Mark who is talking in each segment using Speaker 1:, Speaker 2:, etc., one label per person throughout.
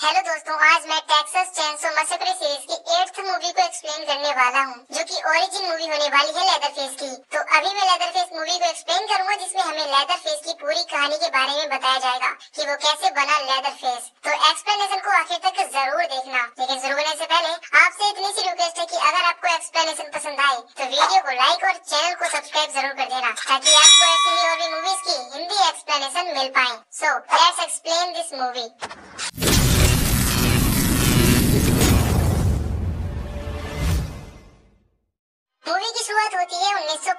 Speaker 1: Hello दोस्तों, आज मैं टेक्सास चैंसो मसकरे सीरीज़ की एट्थ मूवी को एक्सप्लेन करने वाला हूँ, जो कि ओरिजिन मूवी होने वाली है लेदर फेस की। तो अभी मैं लेदर फेस मूवी को एक्सप्लेन करूँगा, जिसमें हमें लेदर फेस की पूरी कहानी के बारे में बताया जाएगा, कि वो कैसे बना लेदर फेस तो एक्सप्लेनेशन को आखिर तक ज़रूर देखना। लेकिन शुरू करने से पहले, आपसे इतनी सी रिक्वेस्ट है की अगर आपको एक्सप्लेनेशन पसंद आए तो वीडियो को लाइक और चैनल को सब्सक्राइब ज़रूर कर देना, ताकि आपको ऐसी ही और भी मूवीज़ की हिंदी एक्सप्लेनेशन मिल पाए। So let's explain this movie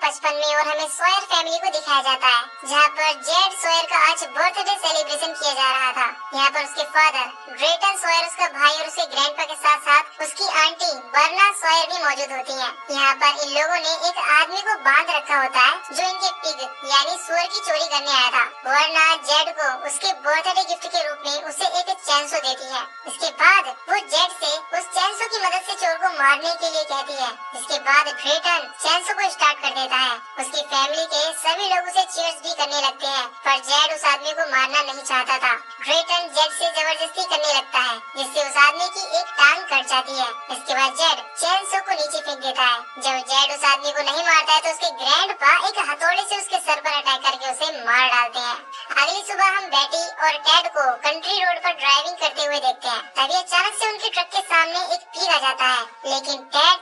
Speaker 1: 1955 में और हमें सोयर फैमिली को दिखाया जाता है, जहाँ पर जेड सोयर का आज बर्थडे सेलिब्रेशन किया जा रहा था। यहाँ पर उसके फादर ग्रेटन सोयर उसका भाई और उसके ग्रैंडपा के साथ साथ उसकी आंटी बर्ना सोयर भी मौजूद होती है। यहाँ पर इन लोगों ने एक आदमी को बाँध रखा होता है, जो इनके पिग यानी सुअर की चोरी करने आया था। वर्ना जेड को उसके बर्थडे गिफ्ट के रूप में उसे एक चैंसो देती है। इसके बाद वो जेड से उस चैंसो की मदद से चोर को मारने के लिए कहती है। इसके बाद ग्रेटन चैंसो को स्टार्ट कर देता है। उसकी फैमिली के सभी लोग उसे चीयर्स भी करने लगते हैं। पर जेड उस आदमी को मारना नहीं चाहता था। ग्रेटन जेड से ज़बरदस्ती करने लगता है, जिससे उस आदमी की एक टांग कट जाती है। इसके बाद जेड चैंसो को नीचे फेंक देता है। जब जेड उस आदमी को नहीं मारता है तो उसके ग्रैंड पा एक हथौड़े से उसके सर पर अटैक करके उसे मार डालते हैं। अगली सुबह हम बेटी और टेड को कंट्री रोड पर ड्राइविंग करते हुए देखते हैं। तभी अचानक से उनके ट्रक के सामने एक पीर आ जाता है। लेकिन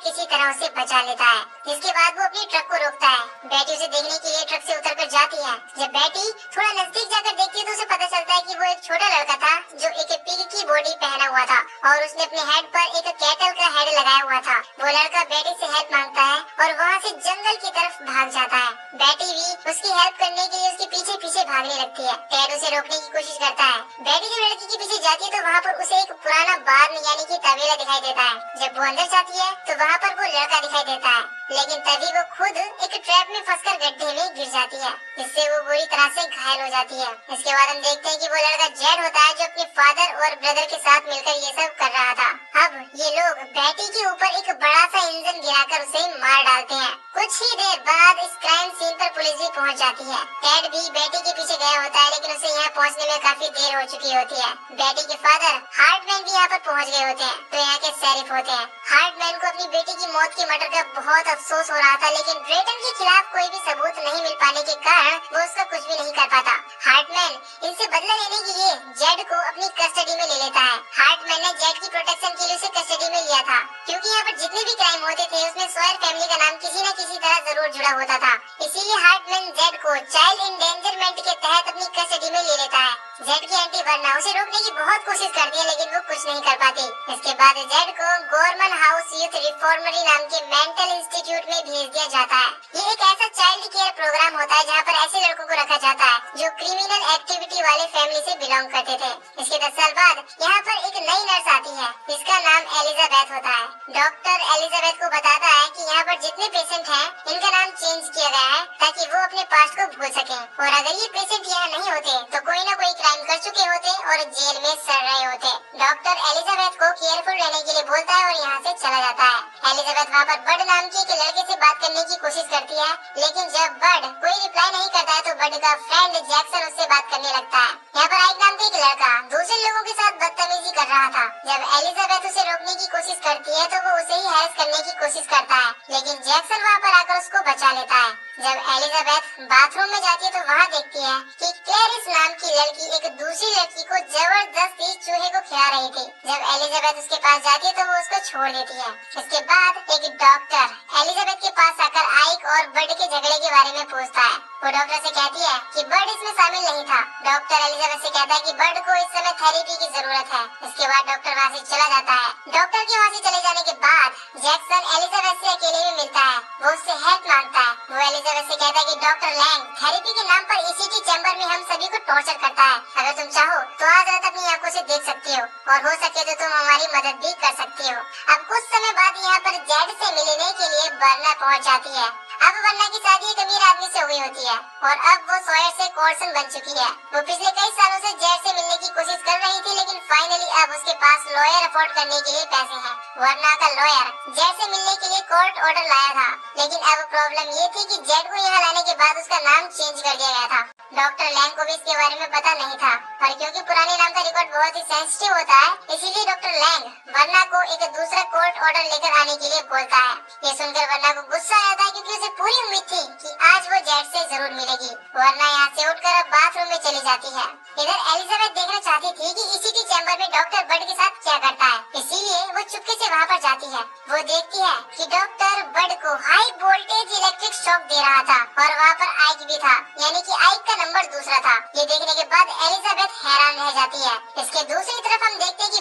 Speaker 1: किसी तरह उसे बचा लेता है। जिसके बाद वो अपनी ट्रक को रोकता है। बेटी उसे देखने के लिए ट्रक से उतर कर जाती है। जब बेटी थोड़ा नज़दीक जाकर देखती है तो उसे पता चलता है कि वो एक छोटा लड़का था जो एक पिग की बॉडी पहना हुआ था और उसने अपने हेड पर एक कैटल हेड लगाया हुआ था। वो लड़का बेटी से हेल्प माँगता है और वहाँ से जंगल की तरफ़ भाग जाता है। बेटी भी उसकी हेल्प करने के लिए उसके पीछे पीछे भागने लगती है। टेड उसे रोकने की कोशिश करता है। बेटी जब लड़की के पीछे जाती है तो वहाँ पर उसे एक पुराना बार यानी कि तबेला दिखाई देता है। जब वो अंदर जाती है तो वहाँ पर वो लड़का दिखाई देता है। लेकिन तभी वो खुद एक ट्रैप में फंसकर गड्ढे में गिर जाती है। जिससे वो बुरी तरह से घायल हो जाती है। इसके बाद हम देखते हैं कि वो लड़का जेड होता है जो अपने फादर और ब्रदर के साथ मिलकर ये सब कर रहा था। ये लोग बैटी के ऊपर एक बड़ा सा इंजन गिराकर उसे मार डालते हैं। कुछ ही देर बाद इस क्राइम सीन पर पुलिस भी पहुँच जाती है। टेड भी बेटी के पीछे गया होता है, लेकिन उसे यहाँ पहुँचने में काफ़ी देर हो चुकी होती है। बेटी के फादर हार्टमैन भी यहाँ पर पहुँच गए होते हैं तो यहाँ के शेरिफ होते हैं। हार्टमैन को अपनी बेटी की मौत की मटर का बहुत अफसोस हो रहा था, लेकिन ब्रेटन के खिलाफ कोई भी सबूत नहीं मिल पाने के कारण वो उसका कुछ भी नहीं कर पाता। हार्टमैन इनसे बदला लेने के लिए जेड को अपनी कस्टडी में ले लेता है। हार्टमैन ने जेड की प्रोटेक्शन के लिए उसे कस्टडी में लिया था, क्योंकि यहाँ पर जितने भी क्राइम होते थे, उसमें सोयर फैमिली का नाम किसी न किसी तरह ज़रूर जुड़ा होता था। इसीलिए हार्टमैन जेड को चाइल्ड इंडेंजरमेंट के तहत अपनी कस्टडी में ले लेता है। जेड की एंटी वरना उसे रोकने की बहुत कोशिश करती है, लेकिन वो कुछ नहीं कर पाती। इसके बाद जेड को गोरमन हाउस यूथ रिफॉर्मरी नाम के मेंटल इंस्टीट्यूट में भेज दिया जाता है। ये एक ऐसा चाइल्ड केयर प्रोग्राम होता है जहाँ पर ऐसे लड़कों को रखा जाता है जो क्रिमिनल एक्टिविटी वाले फैमिली से बिलोंग करते थे। इसके दस साल बाद यहाँ नई नर्स आती है। जिसका नाम एलिजाबेथ होता है। डॉक्टर एलिजाबेथ को बताता है कि यहाँ पर जितने पेशेंट हैं, इनका नाम चेंज किया गया है ताकि वो अपने पास्ट को भूल सके। और अगर ये पेशेंट यहाँ नहीं होते तो कोई ना कोई क्राइम कर चुके होते और जेल में सड़ रहे होते। डॉक्टर एलिजाबेथ को केयरफुल रहने के लिए बोलता है और यहाँ से चला जाता है। एलिजाबेथ वहाँ पर बर्ड नाम के एक लड़के से बात करने की कोशिश करती है, लेकिन जब बर्ड कोई रिप्लाई नहीं करता है तो बर्ड का फ्रेंड जैक्सन उससे बात करने लगता है। यहाँ नाम का एक लड़का दूसरे लोगों के साथ बदतमीजी कर रहा था। जब एलिजाबेथ उसे रोकने की कोशिश करती है तो वो उसे ही हैरेस करने की कोशिश करता है। लेकिन जैक्सन वहाँ पर आकर उसको बचा लेता है। जब एलिजाबेथ बाथरूम में जाती है तो वहाँ देखती है कि क्लेरिस नाम की लड़की एक दूसरी लड़की को ज़बरदस्ती चूहे को खिला रही थी। जब एलिजाबेथ उसके पास जाती है तो वो उसको छोड़ देती है। इसके बाद एक डॉक्टर एलिजाबेथ के पास आकर आइक और बर्ड के झगड़े के बारे में पूछता है। वो डॉक्टर से कहती है कि बर्ड इसमें शामिल नहीं था। डॉक्टर एलिजाबेथ से कहता है कि बर्ड को इस समय थेरेपी की ज़रूरत है। इसके बाद डॉक्टर वहाँ से चला जाता है। डॉक्टर के वहाँ से चले जाने के बाद जैक्सन एलिजाबेथ से अकेले में मिलता है। वो उससे हेल्प माँगता है। वो एलिजाबेथ से कहता है कि डॉक्टर लैंग थेरेपी के नाम पर ईसीटी चैम्बर में हम सभी को टॉर्चर करता है। अगर तुम चाहो तो आज रात अपनी आँखों से देख सकती हो। और हो सके तो तुम हमारी मदद भी कर सकती हो। अब कुछ समय बाद यहाँ पर जेड से मिलने के लिए बर्ना पहुँच जाती है। अब वरना की शादी एक अमीर आदमी से हुई होती है। और अब वो सोयर से कोर्सन बन चुकी है। वो पिछले कई सालों से जेड से मिलने की कोशिश कर रही थी, लेकिन फाइनली अब उसके पास लॉयर अफोर्ड करने के लिए पैसे हैं। वरना का लॉयर जेड से मिलने के लिए कोर्ट ऑर्डर लाया था। लेकिन अब प्रॉब्लम ये थी कि जेड को यहाँ लाने के बाद उसका नाम चेंज कर दिया गया था। डॉक्टर लैंग को भी इसके बारे में पता नहीं था। पर क्योंकि पुराने नाम का रिकॉर्ड बहुत ही सेंसिटिव होता है, इसीलिए डॉक्टर लैंग वर्ना को एक दूसरा कोर्ट ऑर्डर लेकर आने के लिए बोलता है। ये सुनकर वर्ना को गुस्सा आता है क्योंकि उसे पूरी उम्मीद थी जेड से ज़रूर मिलेगी। वर्ना यहाँ से उठकर अब बाथरूम में चली जाती है। इधर एलिजाबेथ देखना चाहती थी कि इसी चैम्बर में डॉक्टर बड के साथ क्या करता है। इसीलिए वो चुपके से वहाँ पर जाती है। वो देखती है कि डॉक्टर बड को हाई वोल्टेज इलेक्ट्रिक शॉक दे रहा था और वहाँ पर आइक भी था। यानी कि आइक का नंबर दूसरा था। ये देखने के बाद एलिजाबेथ हैरान रह जाती है। इसके दूसरी तरफ़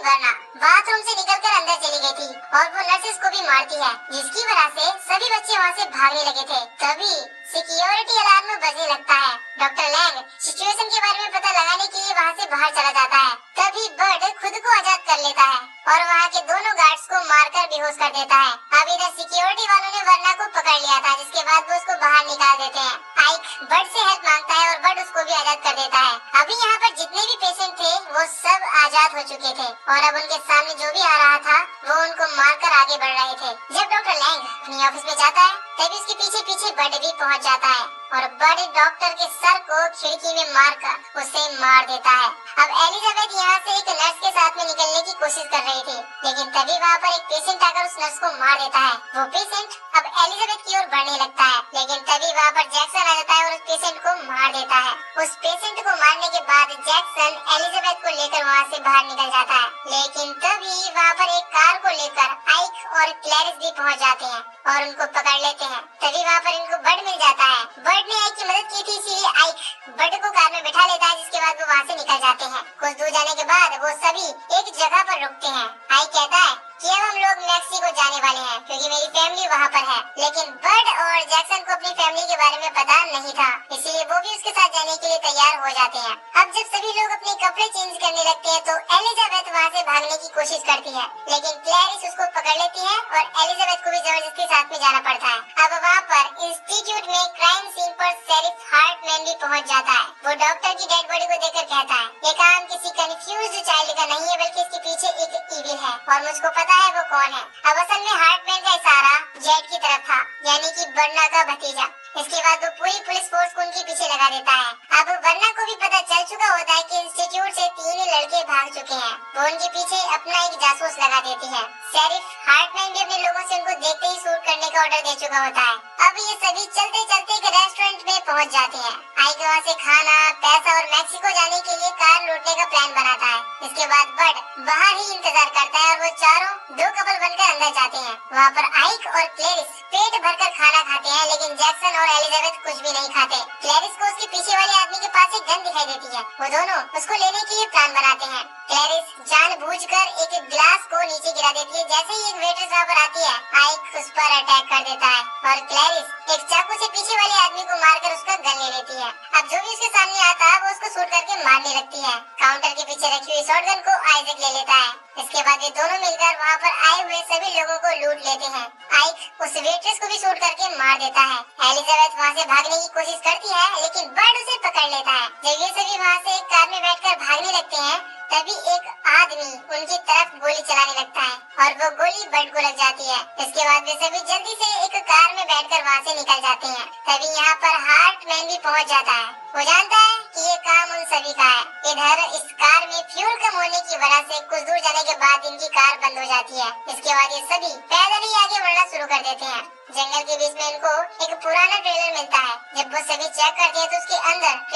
Speaker 1: कि बाथरूम से निकलकर अंदर चली गई थी और वो नर्सेस को भी मारती है, जिसकी वजह से सभी बच्चे वहाँ से भागने लगे थे। तभी सिक्योरिटी अलार्म बजने लगता है। डॉक्टर लैंग सिचुएशन के बारे में पता लगाने के लिए वहाँ से बाहर चला जाता है। तभी बर्ड खुद को आज़ाद कर लेता है। और वहाँ के दोनों गार्ड्स को मारकर बेहोश कर देता है। अब इधर सिक्योरिटी वालों ने वर्ना को पकड़ लिया था, जिसके बाद वो उसको बाहर निकाल देते हैं। आइक बर्ड से हेल्प माँगता है और बर्ड उसको भी आज़ाद कर देता है। अभी यहाँ पर जितने भी पेशेंट थे, वो सब आज़ाद हो चुके थे। और अब उनके सामने जो भी आ रहा था, वो उनको मारकर आगे बढ़ रहे थे। जब डॉक्टर लैंग अपनी ऑफ़िस में जाता है, तभी उसके पीछे पीछे बर्ड भी पहुँच जाता है। और बड़े डॉक्टर के सर को खिड़की में मारकर उसे मार देता है। अब एलिजाबेथ यहाँ से एक नर्स के साथ में निकलने की कोशिश कर रही थी, लेकिन तभी वहाँ पर एक पेशेंट आकर उस नर्स को मार देता है। वो पेशेंट अब एलिजाबेथ की ओर बढ़ने लगता है, लेकिन तभी वहाँ पर जैक्सन आ जाता है और उस पेशेंट को मार देता है। उस पेशेंट को मारने के बाद जैक्सन एलिजाबेथ को लेकर वहाँ से बाहर निकल जाता है, लेकिन तभी वहाँ पर एक कार को लेकर आइक और क्लैरिस भी पहुँच जाते हैं। और उनको पकड़ लेते हैं। तभी वहाँ पर इनको बर्ड मिल जाता है। बर्ड ने आइक की मदद की थी, इसीलिए आइक बर्ड को कार में बैठा लेता है, जिसके बाद वो वहाँ से निकल जाते हैं। कुछ दूर जाने के बाद वो सभी एक जगह पर रुकते हैं। आइक कहता है कि अब हम लोग मैक्सिको जाने वाले हैं, क्योंकि मेरी फैमिली वहाँ पर है। लेकिन बर्ड और जैक्सन को अपनी फैमिली के बारे में पता नहीं था, इसीलिए वो भी उसके साथ जाने के लिए तैयार हो जाते हैं। अब जब सभी लोग अपने कपड़े चेंज करने लगते हैं तो एलिजाबेथ वहाँ से भागने की कोशिश करती है। लेकिन क्लैरिस उसको पकड़ लेती है और एलिजाबेथ को भी ज़बरदस्ती साथ में जाना पड़ता है। अब वहाँ पर इंस्टीट्यूट में क्राइम सीन पर शेरिफ हार्टमैन भी पहुँच जाता है। वो डॉक्टर की डेड बॉडी को देखकर कहता है, ये काम किसी कंफ्यूज चाइल्ड का नहीं है, बल्कि इसके पीछे एक इविल है और मुझको पता है वो कौन है। अब असल में हार्टमैन का इशारा जेड की तरफ़ था, यानी की बर्ना का भतीजा। इसके बाद वो पूरी पुलिस फोर्स को उनके पीछे लगा देता है। अब वर्ना को भी पता चल चुका होता है कि इंस्टीट्यूट से तीन लड़के भाग चुके हैं। वो उनके पीछे अपना एक जासूस लगा देती है। शेरिफ हार्टमैन भी अपने लोगों से उनको देखते ही शूट करने का ऑर्डर दे चुका होता है। अब ये सभी चलते चलते एक रेस्टोरेंट में पहुँच जाते हैं। आई के वहाँ से खाना, पैसा और मैक्सिको जाने के लिए कार लूटने का प्लान बनाता है। इसके बाद बड बाहर ही इंतज़ार करता है और वो चारों दो कपल बनकर अंदर जाते हैं। वहाँ पर आइक और क्लेरिस पेट भरकर खाना खाते हैं, लेकिन जैक्सन और एलिजाबेथ कुछ भी नहीं खाते। क्लेरिस को उसके पीछे वाले आदमी के पास एक गन दिखाई देती है। वो दोनों उसको लेने के लिए प्लान बनाते हैं। क्लेरिस जानबूझकर एक गिलास को नीचे गिरा देती है। जैसे ही एक वेटर वहाँ पर आती है आइक उस पर अटैक कर देता है और क्लेरिस एक चाकू से पीछे वाले आदमी को मारकर उसका गन ले लेती है। अब जो भी उसके सामने आता है, वो उसको शूट करके मारने लगती है। काउंटर के पीछे रखी हुई शॉटगन को आइजक ले लेता है। इसके बाद ये दोनों मिलकर वहाँ पर आए हुए सभी लोगों को लूट लेते हैं। आइक उस वेट्रेस को भी शूट करके मार देता है। एलिजाबेथ वहाँ से भागने की कोशिश करती है, लेकिन बर्ड उसे पकड़ लेता है। जब ये सभी वहाँ से एक कार में बैठकर भागने लगते हैं, तभी एक आदमी उनकी तरफ़ गोली चलाने लगता है और वो गोली बर्ड को लग जाती है। इसके बाद वे सभी जल्दी से एक कार में बैठकर वहाँ से निकल जाते हैं। तभी यहाँ पर हार्ट मैन भी पहुँच जाता है। वो जानता है कि ये काम उन सभी का है। इधर इस कार में फ्यूल कम होने की वजह से कुछ दूर जाने के बाद इनकी कार बंद हो जाती है। इसके बाद ये सभी पैदल ही आगे बढ़ना शुरू कर देते हैं। जंगल के बीच में इनको एक पुराना ट्रेलर मिलता है। जब वो सभी चेक करते हैं तो उसके अंदर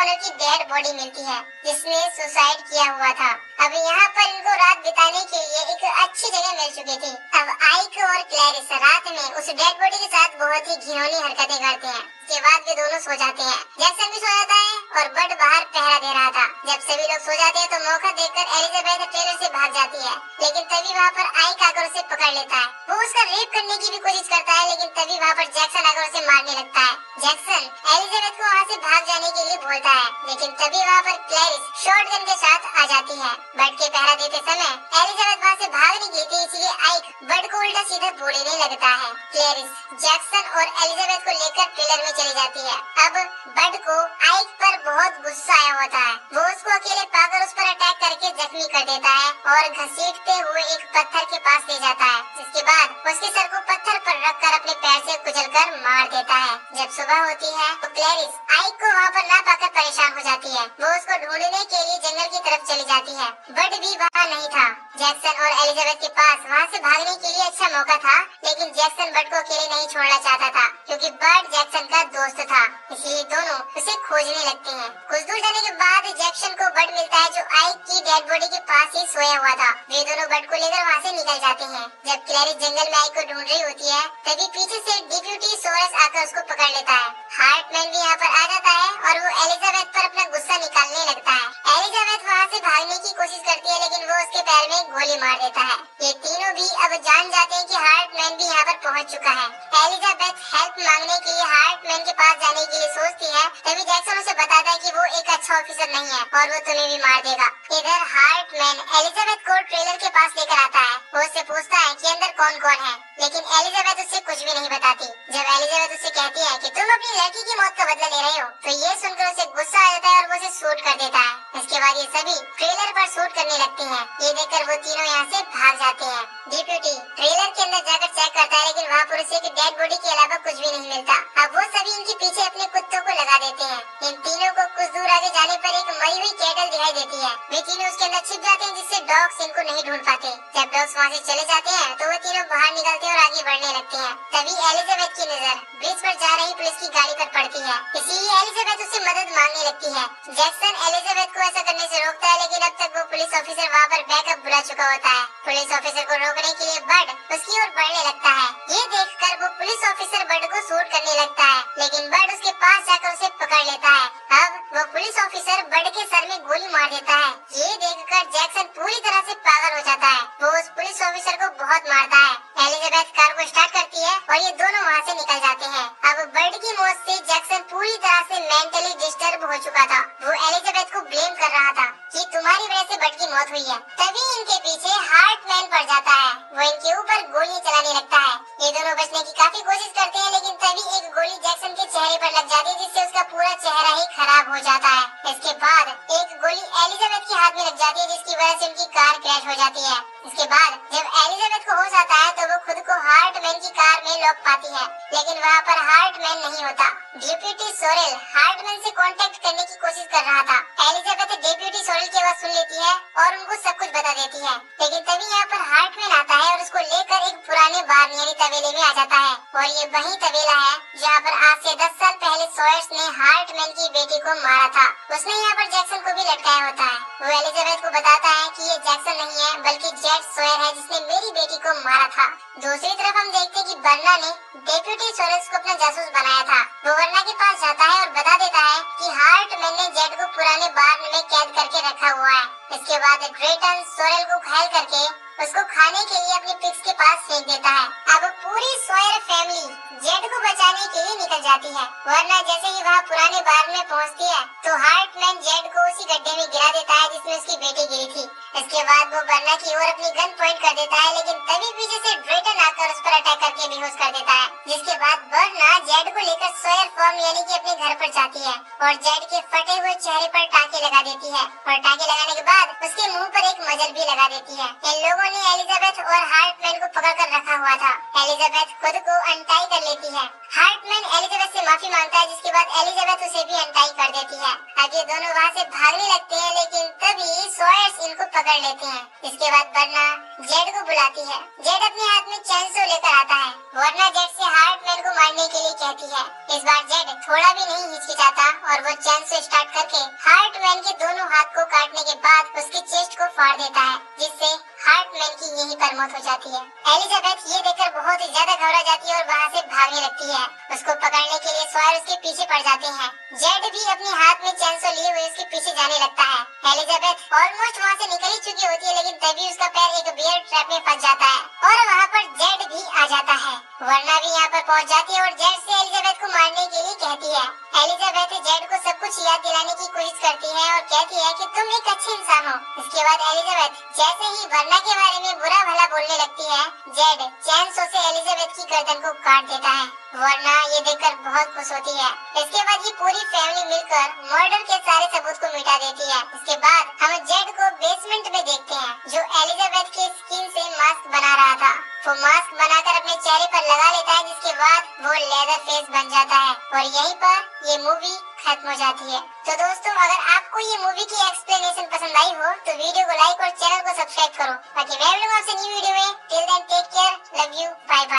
Speaker 1: ट्रेलर के डेड बॉडी मिलती है, जिसने सुसाइड किया हुआ था। अब यहाँ पर इनको रात बिताने के लिए एक अच्छी जगह मिल चुकी थी। अब आइक और क्लैरिस रात में उस डेड बॉडी के साथ बहुत ही घिनौनी हरकतें करते हैं। इसके बाद वे दोनों सो जाते हैं। जैक्सन भी सो जाता है और बड बाहर पहरा दे रहा था। जब सभी लोग सो जाते हैं तो मौका देखकर एलिजाबेथ ट्रेलर से भाग जाती है। लेकिन तभी वहाँ पर आइक आकर उसे पकड़ लेता है। वो उसका रेप करने की भी कोशिश करता है, लेकिन तभी वहाँ पर जैक्सन आकर उसे मारने लगता है। जैक्सन एलिजाबेथ को वहाँ से भाग जाने के लिए बोलता है, लेकिन तभी वहाँ पर क्लैरिस शॉटगन के साथ आ जाती है। बड के पहरा देते समय एलिजाबेथ वहाँ से भाग नहीं गई थी इसलिए आइक बड को उल्टा सीधा बोलने लगता है। क्लैरिस जैक्सन और एलिजाबेथ को लेकर ट्रेलर में चली जाती है। अब बड को आइक पर बहुत गुस्सा आया होता है। वो उसको अकेले पाकर उस पर अटैक करके जख्मी कर देता है और घसीटते हुए एक पत्थर के पास ले जाता है। जिसके बाद उसके सर को पत्थर पर रखकर अपने पैर से कुचलकर मार देता है। जब सुबह होती है तो क्लैरिस आइक को वहाँ पर न पाकर परेशान हो जाती है। वो उसको ढूँढने के लिए जंगल की तरफ़ चली जाती है। बट भी वहाँ नहीं था। जैक्सन और एलिजाबेथ के पास वहाँ से भागने के लिए अच्छा मौका था, लेकिन जैक्सन बट को अकेले नहीं छोड़ना चाहता था, क्योंकि बर्ड जैक्सन का दोस्त था। इसलिए दोनों उसे खोजने लगते हैं। कुछ दूर जाने के बाद जैक्सन को बर्ड मिलता है, जो आइक की डेड बॉडी के पास ही सोया हुआ था। वे दोनों बर्ड को लेकर वहाँ से निकल जाते हैं। जब क्लैरिस जंगल में आइक को ढूंढ रही होती है, तभी पीछे से डिप्यूटी सोरस आकर उसको पकड़ लेता है। हार्टमैन भी यहाँ पर आ जाता है और वो एलिजाबेथ पर अपना गुस्सा निकालने लगता है। एलिजाबेथ वहाँ से भागने की कोशिश करती है, लेकिन वो उसके पैर में गोली मार देता है। ये तीनों भी अब जान जाते हैं कि हार्टमैन भी यहाँ पर पहुँच चुका है। एलिजाबेथ हेल्प मांगने के लिए हार्टमैन के पास जाने के लिए सोचती है, तभी जैक्सन उसे बताता है की वो एक अच्छा ऑफिसर नहीं है और वो तुम्हें भी मार देगा। इधर हार्टमैन एलिजाबेथ को ट्रेलर के पास लेकर आता है। वो उससे पूछता है कि अंदर कौन कौन है। लेकिन एलिजाबेथ उससे कुछ भी नहीं बताती। जब एलिजाबेथ उससे कहती है कि तुम अपनी लड़की की मौत का बदला ले रहे हो तो ये सुनकर उसे गुस्सा आ जाता है और वो उसे शूट कर देता है। इसके बाद ये सभी ट्रेलर पर शूट करने लगती हैं। ये देखकर वो तीनों यहाँ से भाग जाते हैं। डिप्यूटी, ट्रेलर के अंदर जाकर चेक करता है, लेकिन वहाँ पर उसे डेड बॉडी के अलावा कुछ भी नहीं मिलता। अब वो सभी इनके पीछे अपने कुत्तों को लगा देते हैं। इन तीनों को कुछ दूर आगे जाने पर एक मरी हुई कैटल दिखाई देती है। वे तीनों उसके अंदर छिप जाते हैं जिससे डॉग्स इनको नहीं ढूंढ पाते जब डॉग्स वहाँ से चले जाते हैं तो वो तीनों बाहर निकलते हैं और आगे बढ़ने लगते हैं तभी एलिजाबेथ की नज़र ब्रिज पर जा रही पुलिस की गाड़ी पर पड़ती है इसीलिए एलिजाबेथ उससे मदद मांगने लगती है जैक्सन एलिजाबेथ को ऐसा करने से रोकता है लेकिन अब तक वो पुलिस ऑफिसर वहाँ पर बैकअप बुला चुका होता है पुलिस ऑफिसर को रोकने के लिए बर्ड उसकी ओर बढ़ने लगता है ये देखकर वो पुलिस ऑफिसर बर्ड को शूट करने लगता है लेकिन बर्ड उसके पास जाकर उसे पकड़ लेता है अब वो पुलिस ऑफिसर बर्ड के सर में गोली मार देता है। ये देखकर जैक्सन पूरी तरह से पागल हो जाता है। वो उस पुलिस ऑफिसर को बहुत मारता है। एलिजाबेथ कार को स्टार्ट करती है और ये दोनों वहाँ से निकल जाते हैं। अब बर्ड की मौत से जैक्सन पूरी तरह से मेंटली डिस्टर्ब हो चुका था। वो एलिजाबेथ को ब्लेम कर रहा था। कि तुम्हारी वजह से बर्ड की मौत हुई है। तभी इनके पीछे हार्टमैन पड़ जाता है। वो इनके ऊपर गोलियाँ चलाने लगता है। ये दोनों बचने की काफ़ी कोशिश करते हैं, लेकिन तभी एक गोली जैक्सन के चेहरे पर लग जाती है, जिससे उसका पूरा चेहरा ही खराब हो जाता है। इसके बाद एक गोली एलिजाबेथ के हाथ में लग जाती है, जिसकी वजह से उनकी कार क्रैश हो जाती है। इसके बाद जब एलिजाबेथ को होश आता है तो वो खुद को हार्टमैन की कार में लॉक पाती है। लेकिन वहाँ पर हार्टमैन नहीं होता। डिप्यूटी सोरेल हार्टमैन से कांटेक्ट करने की कोशिश कर रहा था। एलिजाबेथ डिप्यूटी सोरेल की आवाज़ सुन लेती है और उनको सब कुछ बता देती है। लेकिन तभी यहाँ पर हार्टमैन आता है और उसको लेकर एक पुराने बार यानी तबेले में आ जाता है। और ये वही तबेला है जहाँ पर आज से दस साल पहले सोयर्स ने हार्टमैन की बेटी को मारा था। उसने यहाँ पर जैक्सन को भी लटकाया होता है। वो एलिजाबेथ को बताता है कि ये जैक्सन नहीं है, बल्कि जेट सोयर है, जिसने मेरी बेटी को मारा था। दूसरी तरफ़ हम देखते हैं कि बर्ना ने डेप्यूटी सोरेस को अपना जासूस बनाया था। वो बर्ना के पास जाता है और बता देता है कि हार्टमैन ने जेट को पुराने बार में कैद करके रखा हुआ है। इसके बाद ग्रेटन सोरेल को घायल करके उसको खाने के लिए अपने पिक्स के पास फेंक देता है। अब पूरी सोयर फैमिली जेड को बचाने के लिए निकल जाती है। वरना जैसे ही वह पुराने बार में पहुँचती है तो हार्टमैन जेड को उसी गड्ढे में गिरा देता है जिसमें उसकी बेटी गिरी थी। इसके बाद वो बर्ना की ओर अपनी गन पॉइंट कर देता है, लेकिन तभी पीछे से ड्रेटन आकर उस पर अटैक करके बेहोश कर देता है। जिसके बाद बर्ना जेड को लेकर सोयर फॉर्म यानी कि अपने घर पर जाती है और जेड के फटे हुए चेहरे पर टाके लगा देती है। और टाके लगाने के बाद उसके मुँह पर एक मजल भी लगा देती है। इन लोगों ने एलिजाबेथ और हार्टमैन को पकड़ कर रखा हुआ था। एलिजाबेथ खुद को अनटाई कर लेती है। हार्टमैन एलिजाबेथ से माफ़ी माँगता है, जिसके बाद एलिजाबेथ उसे भी अनटाई देती है। ये दोनों वहाँ से भागने लगते हैं, लेकिन तभी सोयर्स इनको पकड़ लेते हैं। इसके बाद बर्ना जेड को बुलाती है। जेड अपने हाथ में चैनसो लेकर आता है। वरना जेड से हार्टमैन को मारने के लिए कहती है। इस बार जेड थोड़ा भी नहीं हिचकिचाता और वो चैनसो स्टार्ट करके हार्ट हार्टमैन के दोनों हाथ को काटने के बाद उसके चेस्ट को फाड़ देता है, जिससे हार्टमैन की यही पर मौत हो जाती है। एलिजाबेथ ये देखकर बहुत ही ज़्यादा घबरा जाती है और वहाँ से भागने लगती है। उसको पकड़ने के लिए स्वार उसके पीछे पड़ जाते हैं। जेड भी अपने हाथ में चैनसो लिए हुए उसके पीछे जाने लगता है। एलिजाबेथ ऑलमोस्ट वहाँ से निकल ही चुकी होती है, लेकिन तभी उसका पैर एक बियर ट्रैप में फंस जाता है और वहाँ पर जेड भी आ जाता है। वरना भी यहाँ पर पहुँच जाती है और जेड से एलिजाबेथ को मारने के लिए कहती है। एलिजाबेथ जेड को सब कुछ याद दिलाने की कोशिश करती है और कहती है कि तुम एक अच्छे इंसान हो। इसके बाद एलिजाबेथ जैसे ही वरना के बारे में बुरा भला बोलने लगती है जेड चैन सो से एलिजाबेथ की गर्दन को काट देता है। वरना ये देखकर बहुत खुश होती है। इसके बाद ये पूरी फैमिली मिलकर मर्डर के सारे सबूत को मिटा देती है। इसके बाद हम जेड को बेसमेंट में देखते हैं, जो एलिजाबेथ के स्किन से मास्क बना रहा था। वो मास्क बनाकर अपने चेहरे पर लगा लेता है, जिसके बाद वो लेदर फेस बन जाता है। और यहीं पर ये मूवी खत्म हो जाती है। तो दोस्तों, अगर आपको ये मूवी की एक्सप्लेनेशन पसंद आई हो तो वीडियो को लाइक और चैनल को सब्सक्राइब करो। बाकी मैं आपसे न्यू वीडियो में till then take care love you bye bye